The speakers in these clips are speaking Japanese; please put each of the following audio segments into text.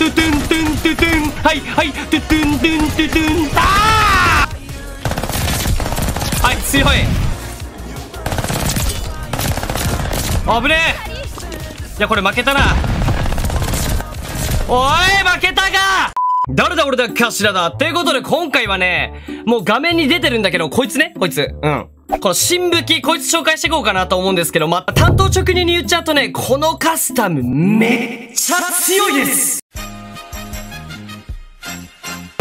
トゥトゥントゥントゥトゥン。はいはいトゥトゥントゥントゥトゥン。あー！はい強い。危ねえ。いやこれ負けたな。おい負けたか。誰だ俺だかしらだ。っていうことで今回はね、もう画面に出てるんだけど、こいつね、こいつ。うん。この新武器、こいつ紹介していこうかなと思うんですけど、ま、担当直入に言っちゃうとね、このカスタム、めっちゃ強いです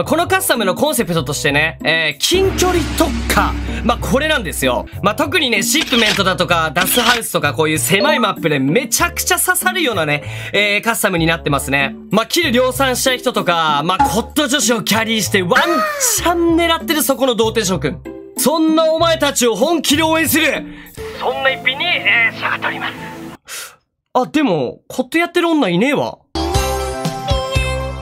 このカスタムのコンセプトとしてね、えー、近距離特化。まあ、これなんですよ。まあ、特にね、シップメントだとか、ダスハウスとか、こういう狭いマップでめちゃくちゃ刺さるようなね、えー、カスタムになってますね。まあ、キル量産したい人とか、まあ、コット女子をキャリーしてワンチャン狙ってるそこの童貞諸君。そんなお前たちを本気で応援するそんな一品に、えー、仕上がっております。あ、でも、コットやってる女いねえわ。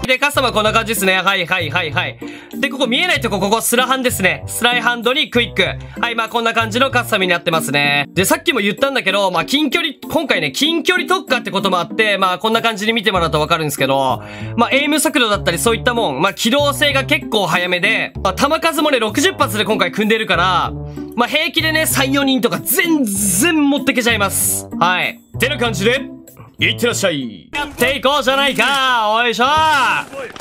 で、カスタムはこんな感じですね。はいはいはいはい。で、ここ見えないとこ、ここスラハンですね。スライハンドにクイック。はい、まあこんな感じのカスタムになってますね。で、さっきも言ったんだけど、まあ近距離、今回ね、近距離特化ってこともあって、まあこんな感じに見てもらうとわかるんですけど、まあエイム速度だったりそういったもん、まあ機動性が結構早めで、まあ弾数もね、60発で今回組んでるから、まあ平気でね、3、4人とか全然持ってけちゃいます。はい。ってな感じで、いってらっしゃい。やっていこうじゃないかおいしょ。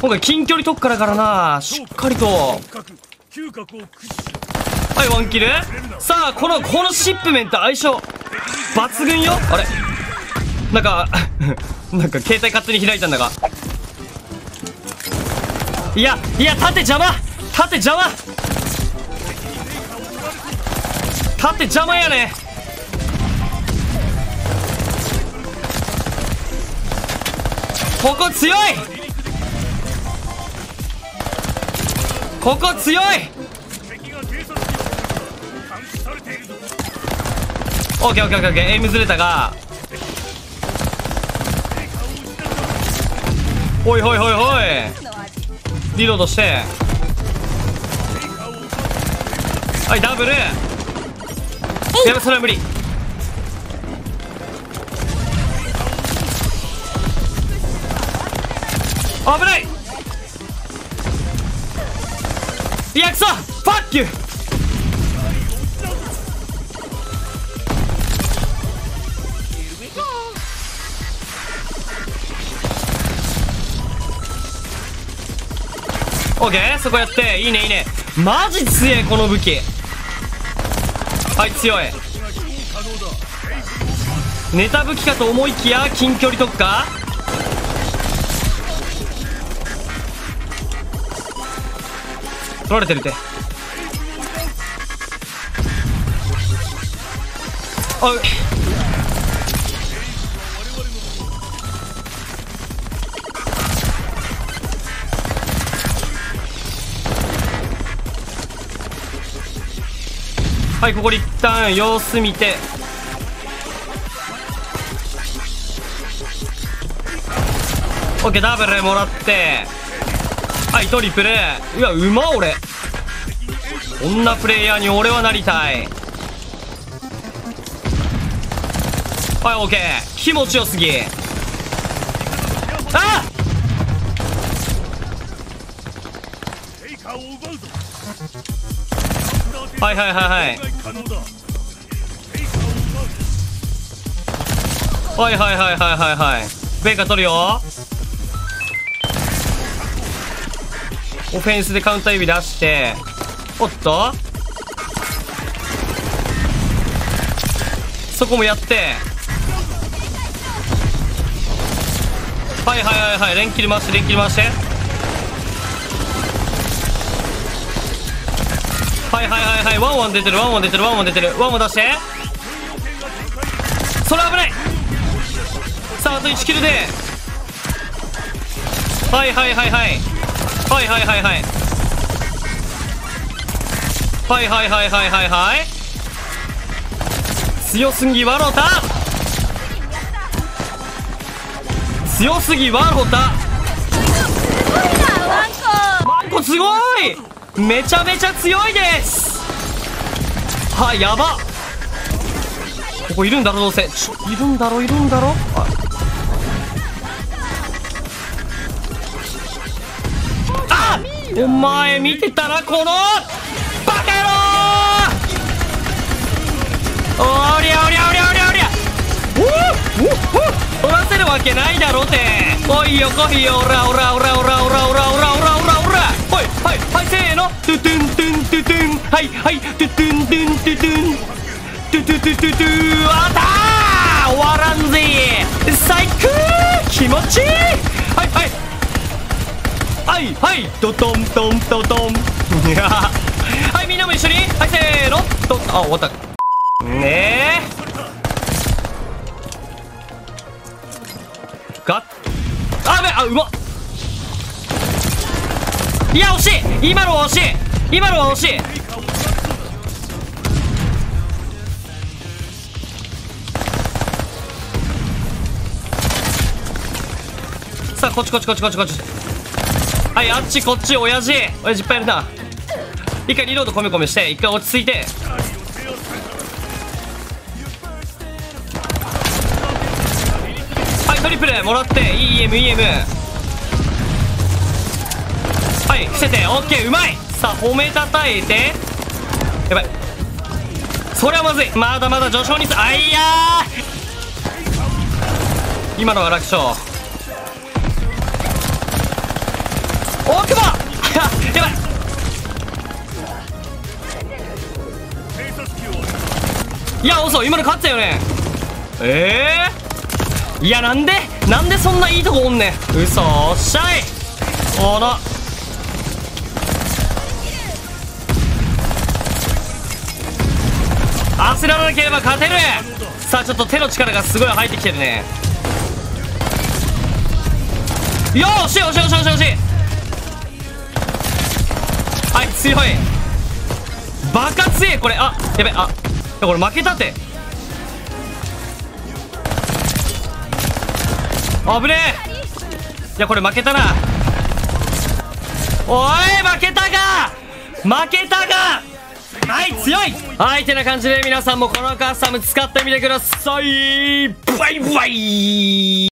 今回近距離特化だからな。しっかりと。はいワンキル。さあこのこのシップメンと相性。抜群よ。あれ。なんか なんか携帯勝手に開いたんだが。いやいや縦邪魔。縦邪魔。縦邪魔やね。ここ強い。ここ強い。オッケーオッケーオッケーエイムずれたが。おいおいおいおい。リロードして。はいダブル。やべそれは無理危ない。いやくそファッキュオッケーそこやっていいねいいね。マジ強えこの武器。はい強い。ネタ武器かと思いきや近距離特化。取られてるって。あうはいここで一旦様子見て。オッケーダブルもらって。はいトリプル。うわうま俺。こんなプレイヤーに俺はなりたい。はいオッケー。気持ちよすぎ。あテイカーを奪うぞはいはいはいはい。はいはいはいはいはいはい。ベーカ取るよ。オフェンスでカウンター指出しておっと？そこもやって。はいはいはいはい連キル回して連キル回して。はいはいはいはいワンワン出てるワンワン出てるワンワン出てる。ワンワン出して。それ危ない。さああと1キルで。はいはいはいはい。はいはいはいはいはい。はいはいはいはいはい強すぎワロタ。強すぎワロタ。マンコすごい。めちゃめちゃ強いです。はやば。ここいるんだろどうせ。いるんだろいるんだろ。あお前見てたなこのバカ野郎！おりゃおりゃおりゃおりゃおりゃ！おおお取らせるわけないだろて。来いよ来いよおらおらおらおらおらおらおらおらおら。おらほいはいはいせーの。トゥトゥントゥントゥトゥン。はいはいトゥトゥントゥントゥトゥン。トゥトゥトゥトゥトゥ。あたー！終わらんぜ。最高！気持ちいい！はいはい。はいはい。ドトントントトン。いや はいみんなも一緒に。はいせーの。とあ終わった。ねえ。があべあうまいや惜しい。今のは惜しい。今のは惜しい。さあこっちこっちこっちこっちこっち。はいあっちこっち親父。親父いっぱいいるな。一回リロードコミコミして一回落ち着いて。はいトリプルもらって EMEM はい伏せて OK うまい。さあ褒めたたえて。やばい。それはまずい。まだまだ序章にあいや今のは楽勝。いや遅い。今の勝ったよね。ええー、いやなんで？なんでそんないいとこおんねん。嘘おっしゃい。おの焦らなければ勝てる。さあちょっと手の力がすごい入ってきてるね。よしよしよしよしよし。はい強い。バカ強いこれ。あやべあ。これ負けたって。危ねえ。いやこれ負けたな。おい負けたが負けたがはい強い。はいてな感じで皆さんもこのカスタム使ってみてください。バイバイ。